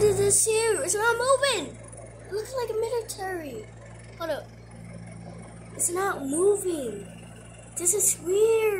What is this here? It's not moving. It looks like a military. Hold up. It's not moving. This is weird.